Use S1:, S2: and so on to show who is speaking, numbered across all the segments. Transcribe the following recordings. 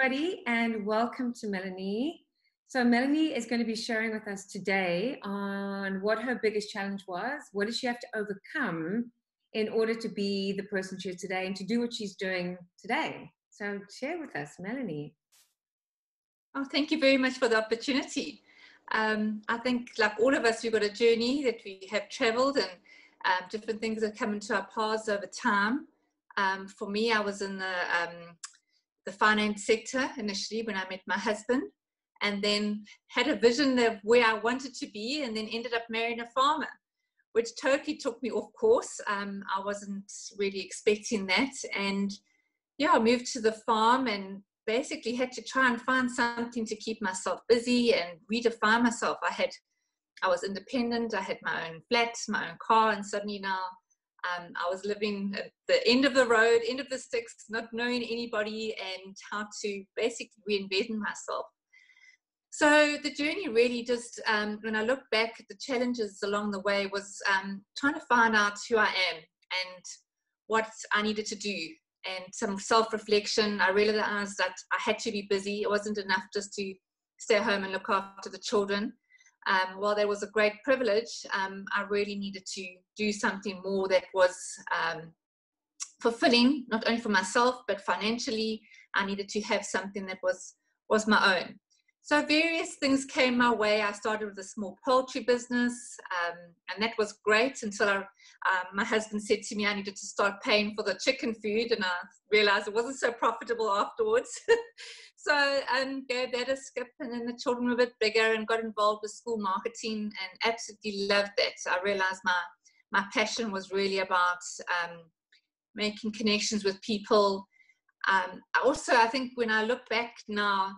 S1: everybody, and welcome to Melanie. So, Melanie is going to be sharing with us today on what her biggest challenge was. What does she have to overcome in order to be the person she is today and to do what she's doing today? So, share with us, Melanie.
S2: Oh, thank you very much for the opportunity. Um, I think, like all of us, we've got a journey that we have traveled and um, different things that come into our paths over time. Um, for me, I was in the um, the finance sector initially when I met my husband, and then had a vision of where I wanted to be, and then ended up marrying a farmer, which totally took me off course. Um, I wasn't really expecting that, and yeah, I moved to the farm and basically had to try and find something to keep myself busy and redefine myself. I had, I was independent. I had my own flat, my own car, and suddenly now um, I was living at the end of the road, end of the sticks, not knowing anybody, and how to basically reinvent myself. So the journey really just, um, when I look back at the challenges along the way, was um, trying to find out who I am and what I needed to do, and some self-reflection. I realized that I had to be busy. It wasn't enough just to stay home and look after the children um, while there was a great privilege, um, I really needed to do something more that was um, fulfilling, not only for myself, but financially. I needed to have something that was, was my own. So various things came my way. I started with a small poultry business, um, and that was great until I, um, my husband said to me I needed to start paying for the chicken food, and I realized it wasn't so profitable afterwards. so um, gave that a skip, and then the children were a bit bigger and got involved with school marketing, and absolutely loved that. So I realized my my passion was really about um, making connections with people. Um, also, I think when I look back now,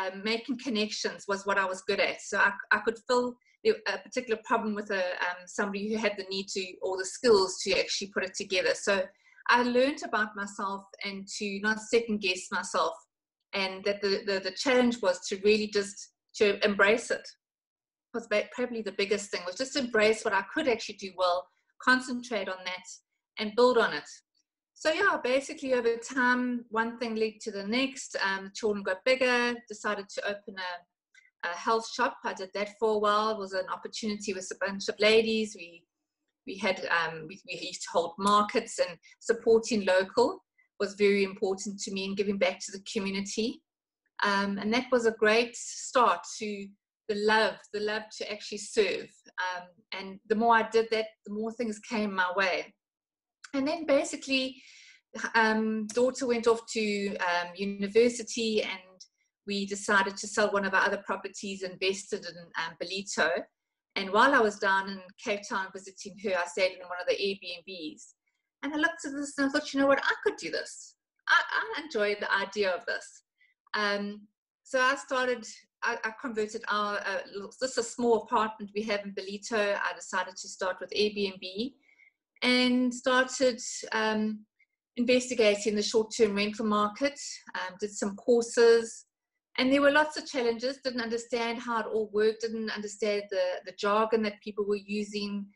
S2: um, making connections was what I was good at. So I, I could fill a particular problem with a um, somebody who had the need to or the skills to actually put it together. So I learned about myself and to not second guess myself, and that the, the, the challenge was to really just to embrace it. Was probably the biggest thing was just embrace what I could actually do well, concentrate on that, and build on it. So yeah, basically over time, one thing led to the next. Um, children got bigger, decided to open a, a, health shop. I did that for a while. It was an opportunity with a bunch of ladies. We we had um, we, we used to hold markets and supporting local was very important to me and giving back to the community. Um, and that was a great start to the love, the love to actually serve. Um, and the more I did that, the more things came my way and then basically um, daughter went off to um, university and we decided to sell one of our other properties invested in um, Ballito. And while I was down in Cape Town visiting her, I stayed in one of the Airbnbs. And I looked at this and I thought, you know what, I could do this. I, I enjoyed the idea of this. Um, so I started, I, I converted our, uh, this is a small apartment we have in Ballito. I decided to start with Airbnb and started um, investigating the short-term rental market, um, did some courses, and there were lots of challenges, didn't understand how it all worked, didn't understand the, the jargon that people were using,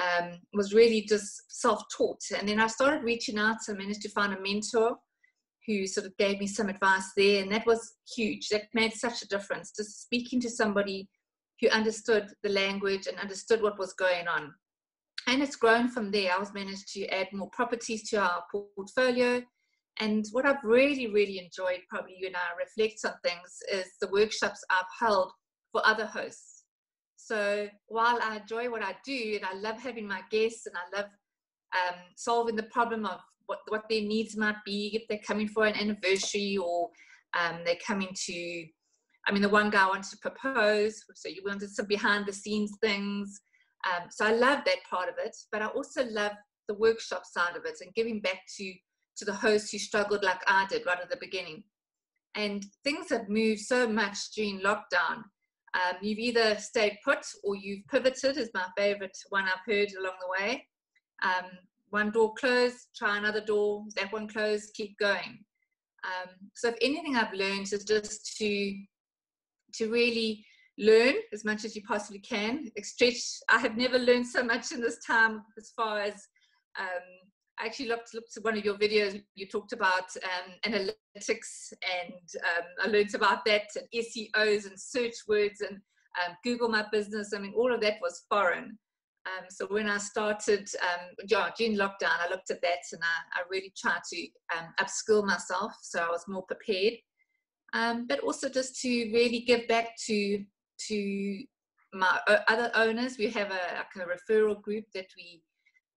S2: um, was really just self-taught. And then I started reaching out, so I managed to find a mentor who sort of gave me some advice there, and that was huge. That made such a difference, just speaking to somebody who understood the language and understood what was going on and it's grown from there. I was managed to add more properties to our portfolio. And what I've really, really enjoyed, probably you and I reflect on things, is the workshops I've held for other hosts. So while I enjoy what I do and I love having my guests and I love um, solving the problem of what, what their needs might be, if they're coming for an anniversary or um, they're coming to, I mean, the one guy wanted to propose, so you wanted some behind the scenes things. Um, so I love that part of it, but I also love the workshop side of it and giving back to to the hosts who struggled like I did right at the beginning. And things have moved so much during lockdown. Um, you've either stayed put or you've pivoted, is my favorite one I've heard along the way. Um, one door closed, try another door, that one closed, keep going. Um, so if anything I've learned is just to to really learn as much as you possibly can. Stretch. I have never learned so much in this time as far as um, I actually looked looked at one of your videos. You talked about um, analytics, and um, I learned about that and SEOs and search words and um, Google My Business. I mean, all of that was foreign. Um, so when I started, um, yeah, during lockdown, I looked at that and I, I really tried to um, upskill myself so I was more prepared. but also just to really give back to to my other owners. We have a, like a referral group that we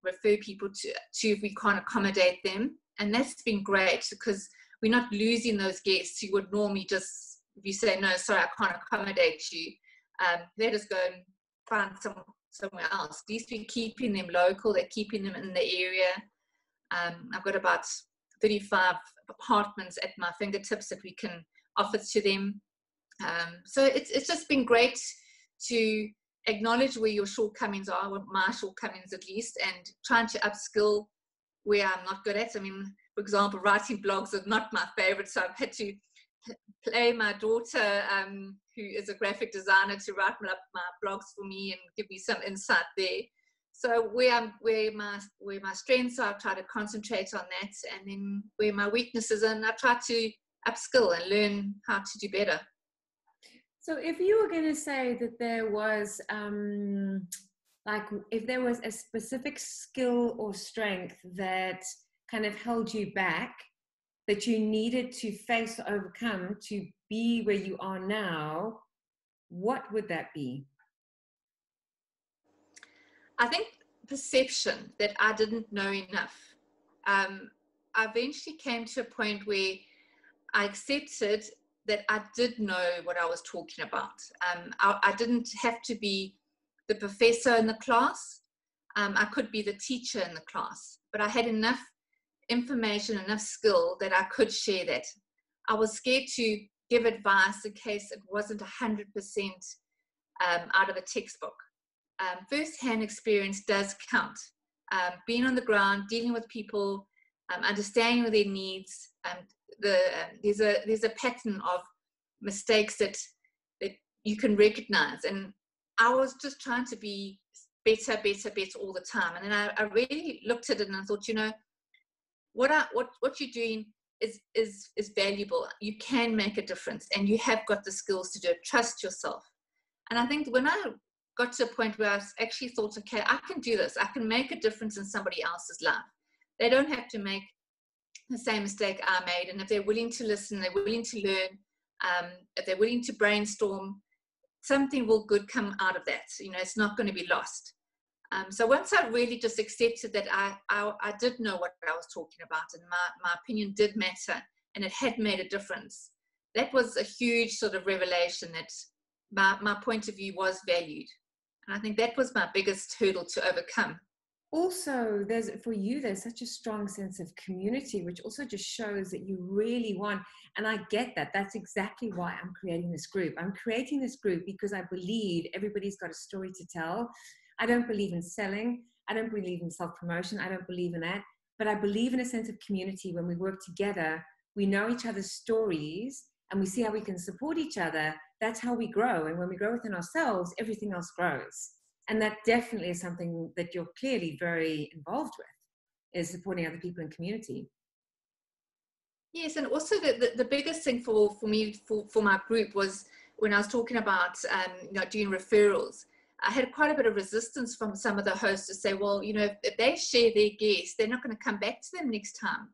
S2: refer people to, to if we can't accommodate them. And that's been great because we're not losing those guests who would normally just, if you say, no, sorry, I can't accommodate you, um, let us go and find some, somewhere else. At least we're keeping them local, they're keeping them in the area. Um, I've got about 35 apartments at my fingertips that we can offer to them. Um, so it's, it's just been great to acknowledge where your shortcomings are, my shortcomings at least, and trying to upskill where I'm not good at. I mean, for example, writing blogs are not my favorite, so I've had to play my daughter, um, who is a graphic designer, to write my, my blogs for me and give me some insight there. So where I'm, where my where my strengths are, I try to concentrate on that, and then where my weaknesses are, and I try to upskill and learn how to do better.
S1: So if you were going to say that there was, um, like, if there was a specific skill or strength that kind of held you back, that you needed to face or overcome to be where you are now, what would that be?
S2: I think perception that I didn't know enough. Um, I eventually came to a point where I accepted that I did know what I was talking about. Um, I, I, didn't have to be the professor in the class. Um, I could be the teacher in the class, but I had enough information, enough skill that I could share that. I was scared to give advice in case it wasn't 100% um, out of a textbook. Um, first-hand experience does count. Um, being on the ground, dealing with people, um, understanding their needs, um, the there's a there's a pattern of mistakes that that you can recognize. And i was just trying to be better better better all the time. And then I, I really looked at it and i thought you know what I, what what you're doing is is is valuable. You can make a difference and you have got the skills to do it. Trust yourself. And i think when i got to a point where i actually thought okay i can do this. I can make a difference in somebody else's life they don't have to make the same mistake I made. And if they're willing to listen, they're willing to learn, um, if they're willing to brainstorm, something will good come out of that. You know, it's not going to be lost. Um, so once I really just accepted that I, I, I did know what I was talking about and my, my opinion did matter and it had made a difference, that was a huge sort of revelation that my, my point of view was valued. And I think that was my biggest hurdle to overcome
S1: also there's for you there's such a strong sense of community which also just shows that you really want and i get that. That's exactly why i'm creating this group. I'm creating this group because i believe everybody's got a story to tell. I don't believe in selling. I don't believe in self promotion i don't believe in that. But i believe in a sense of community. When we work together we know each other's stories and we see how we can support each other. That's how we grow. And when we grow within ourselves everything else grows and that definitely is something that you're clearly very involved with is supporting other people in community
S2: yes and also the, the, the biggest thing for, for me for, for my group was when i was talking about um, you know doing referrals i had quite a bit of resistance from some of the hosts to say well you know if, if they share their guests they're not going to come back to them next time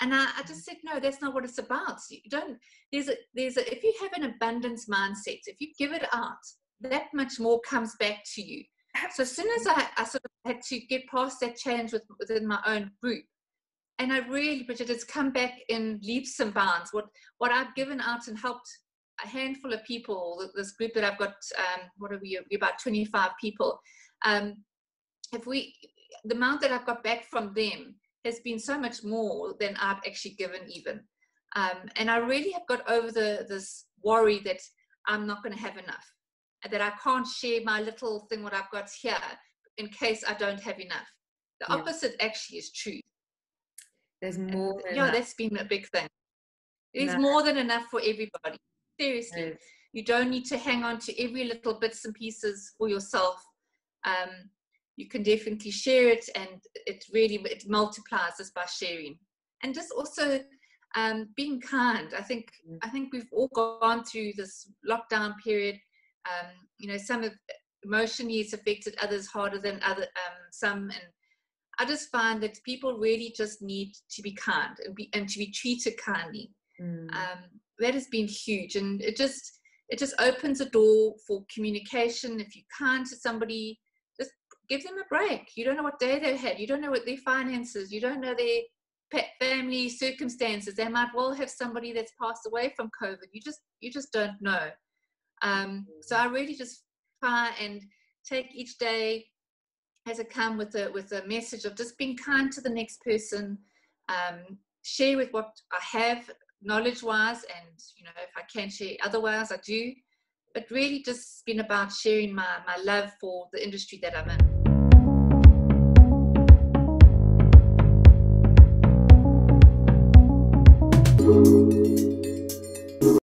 S2: and I, I, just said, no, that's not what it's about. You don't, there's a, there's a, if you have an abundance mindset, if you give it out, that much more comes back to you. So as soon as I, I sort of had to get past that challenge with, within my own group, and I really, Bridget, it's come back in leaps and bounds. What what I've given out and helped a handful of people, this group that I've got, um, what are we, we're about 25 people. Um, if we, the amount that I've got back from them has been so much more than I've actually given even. Um, and I really have got over the this worry that I'm not going to have enough that I can't share my little thing what I've got here in case I don't have enough. The yeah. opposite actually is true.
S1: There's more.
S2: yeah, enough. that's been a big thing. There's no. more than enough for everybody. Seriously, you don't need to hang on to every little bits and pieces for yourself. Um, you can definitely share it and it really it multiplies just by sharing and just also um, being kind i think mm. i think we've all gone through this lockdown period um, you know some of emotionally it's affected others harder than other um, some and i just find that people really just need to be kind and be and to be treated kindly mm. Um, that has been huge and it just it just opens a door for communication if you kind to somebody just give them a break. You don't know what day they had. You don't know what their finances. You don't know their pet family circumstances. They might well have somebody that's passed away from COVID. You just you just don't know. Um, so I really just try and take each day as it come with a with a message of just being kind to the next person. Um, share with what I have knowledge wise, and you know if I can share otherwise, I do but really just been about sharing my, my love for the industry that I'm in.